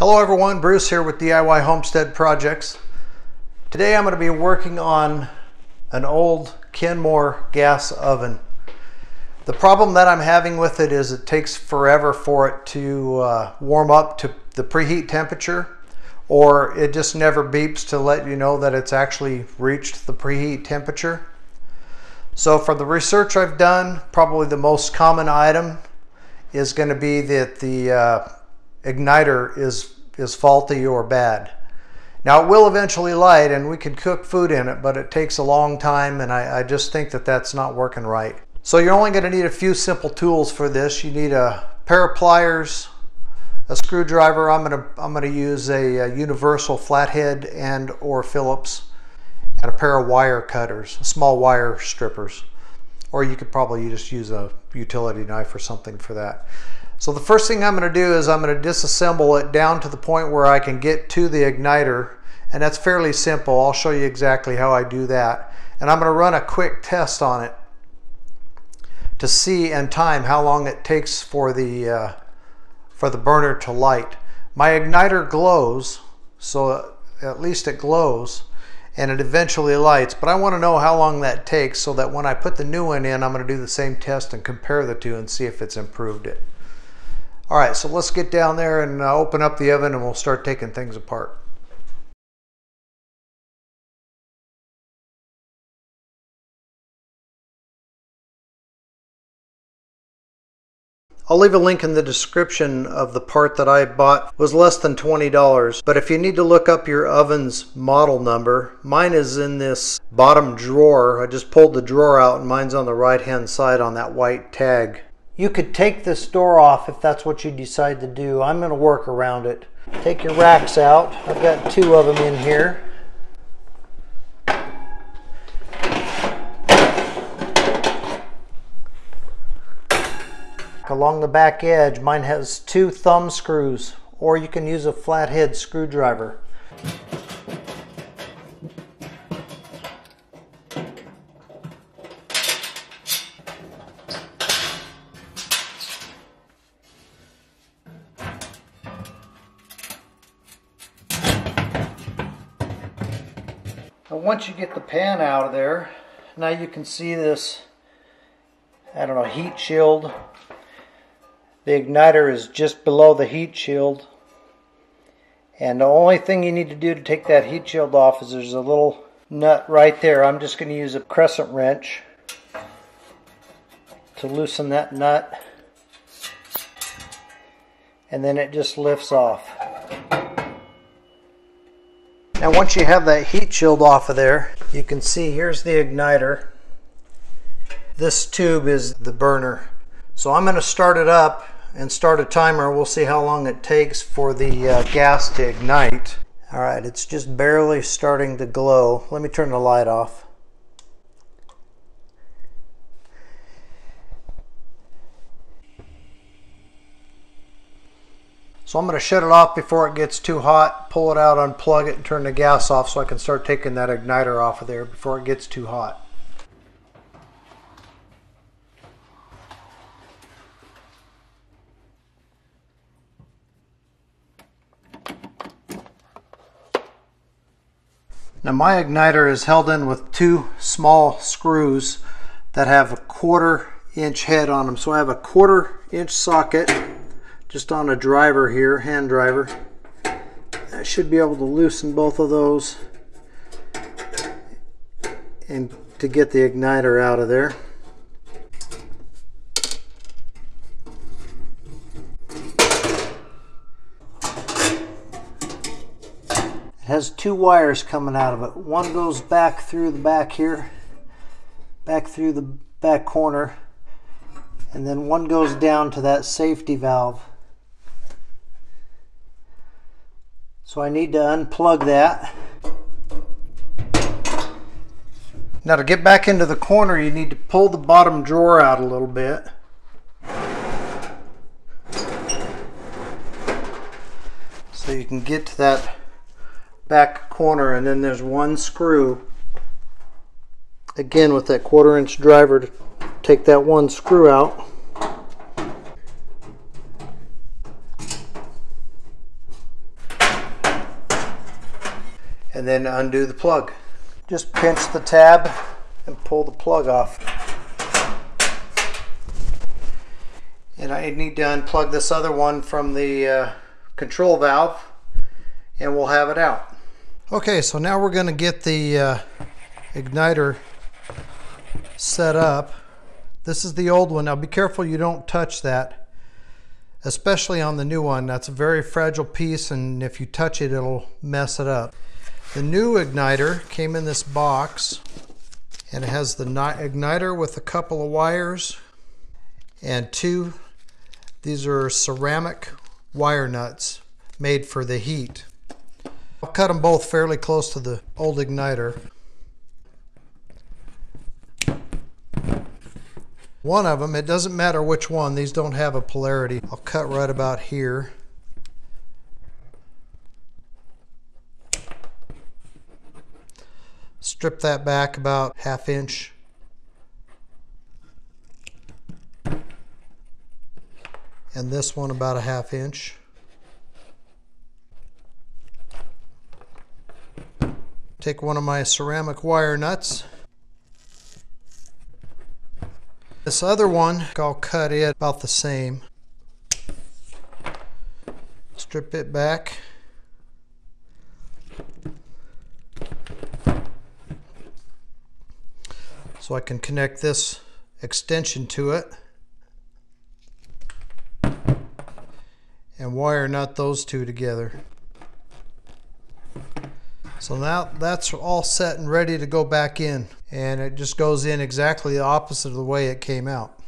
Hello everyone, Bruce here with DIY Homestead Projects. Today I'm going to be working on an old Kenmore gas oven. The problem that I'm having with it is it takes forever for it to uh, warm up to the preheat temperature or it just never beeps to let you know that it's actually reached the preheat temperature. So for the research I've done, probably the most common item is going to be that the uh, igniter is, is faulty or bad. Now it will eventually light and we can cook food in it, but it takes a long time and I, I just think that that's not working right. So you're only going to need a few simple tools for this. You need a pair of pliers, a screwdriver. I'm going to, I'm going to use a, a universal flathead and or Phillips and a pair of wire cutters, small wire strippers. Or you could probably just use a utility knife or something for that. So the first thing I'm going to do is I'm going to disassemble it down to the point where I can get to the igniter and that's fairly simple. I'll show you exactly how I do that. And I'm going to run a quick test on it to see and time how long it takes for the uh, for the burner to light. My igniter glows, so at least it glows and it eventually lights, but I want to know how long that takes so that when I put the new one in, I'm going to do the same test and compare the two and see if it's improved it. All right, so let's get down there and uh, open up the oven and we'll start taking things apart. I'll leave a link in the description of the part that I bought. It was less than $20. But if you need to look up your oven's model number, mine is in this bottom drawer. I just pulled the drawer out and mine's on the right hand side on that white tag. You could take this door off if that's what you decide to do. I'm going to work around it. Take your racks out. I've got two of them in here. Along the back edge, mine has two thumb screws, or you can use a flathead screwdriver. Once you get the pan out of there, now you can see this, I don't know, heat shield. The igniter is just below the heat shield. And the only thing you need to do to take that heat shield off is there's a little nut right there. I'm just going to use a crescent wrench to loosen that nut. And then it just lifts off. Now once you have that heat shield off of there, you can see here's the igniter. This tube is the burner. So I'm going to start it up and start a timer. We'll see how long it takes for the uh, gas to ignite. All right, it's just barely starting to glow. Let me turn the light off. So I'm going to shut it off before it gets too hot, pull it out, unplug it, and turn the gas off so I can start taking that igniter off of there before it gets too hot. Now my igniter is held in with two small screws that have a quarter inch head on them. So I have a quarter inch socket just on a driver here, hand driver. I should be able to loosen both of those and to get the igniter out of there. It has two wires coming out of it. One goes back through the back here, back through the back corner, and then one goes down to that safety valve. So I need to unplug that. Now to get back into the corner, you need to pull the bottom drawer out a little bit. So you can get to that back corner and then there's one screw again with that quarter inch driver to take that one screw out. And then undo the plug. Just pinch the tab and pull the plug off. And I need to unplug this other one from the uh, control valve and we'll have it out. Okay, so now we're going to get the uh, igniter set up. This is the old one. Now be careful you don't touch that, especially on the new one. That's a very fragile piece and if you touch it, it'll mess it up. The new igniter came in this box and it has the igniter with a couple of wires and two, these are ceramic wire nuts made for the heat. I'll cut them both fairly close to the old igniter. One of them, it doesn't matter which one, these don't have a polarity. I'll cut right about here. Strip that back about half inch. And this one about a half inch. Take one of my ceramic wire nuts. This other one, I'll cut it about the same. Strip it back. So I can connect this extension to it. And wire nut those two together. So now that's all set and ready to go back in. And it just goes in exactly the opposite of the way it came out.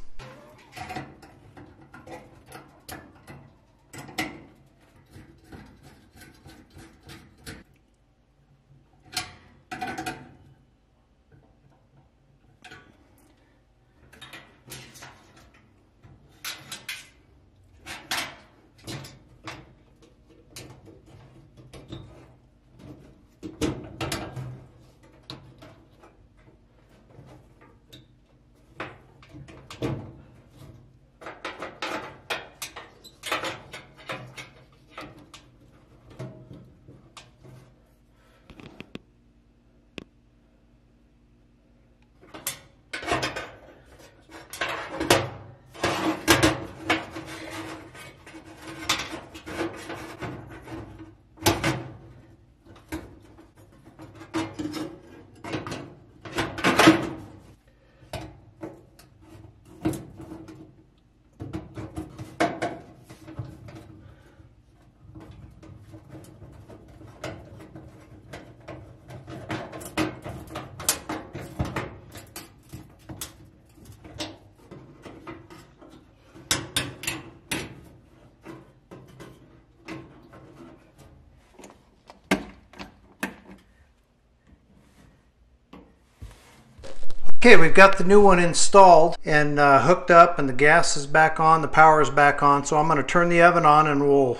Okay, we've got the new one installed and uh, hooked up and the gas is back on, the power is back on. So I'm going to turn the oven on and we'll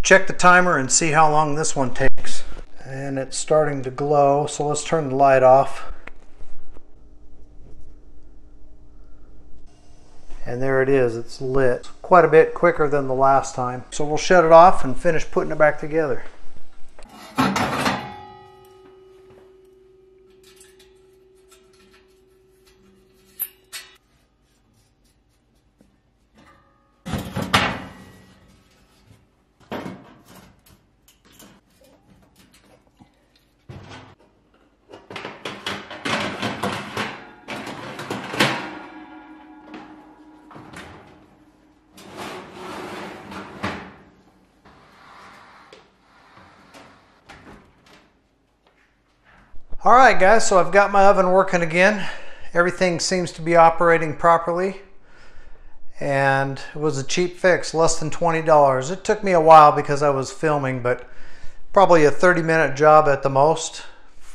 check the timer and see how long this one takes. And it's starting to glow, so let's turn the light off. And there it is, it's lit. Quite a bit quicker than the last time. So we'll shut it off and finish putting it back together. All right guys, so I've got my oven working again. Everything seems to be operating properly. And it was a cheap fix, less than $20. It took me a while because I was filming, but probably a 30 minute job at the most,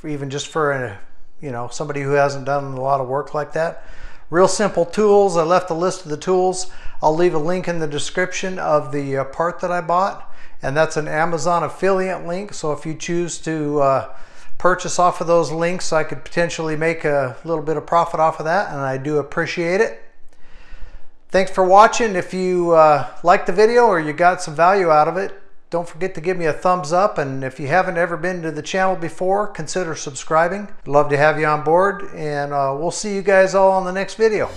even just for a, you know, somebody who hasn't done a lot of work like that. Real simple tools. I left a list of the tools. I'll leave a link in the description of the uh, part that I bought. And that's an Amazon affiliate link. So if you choose to uh, purchase off of those links. I could potentially make a little bit of profit off of that, and I do appreciate it. Thanks for watching. If you uh, liked the video or you got some value out of it, don't forget to give me a thumbs up. And if you haven't ever been to the channel before, consider subscribing. Love to have you on board. And uh, we'll see you guys all on the next video.